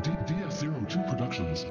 D- DS02 Productions.